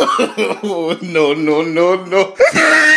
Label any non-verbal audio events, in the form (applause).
(laughs) no, no, no, no. (laughs)